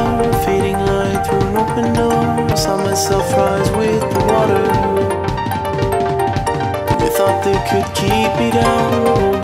bar, light through an open door. Saw myself rise with the water. Thought they could keep me down.